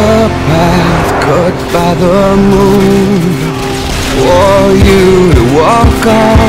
the path cut by the moon. For you to walk on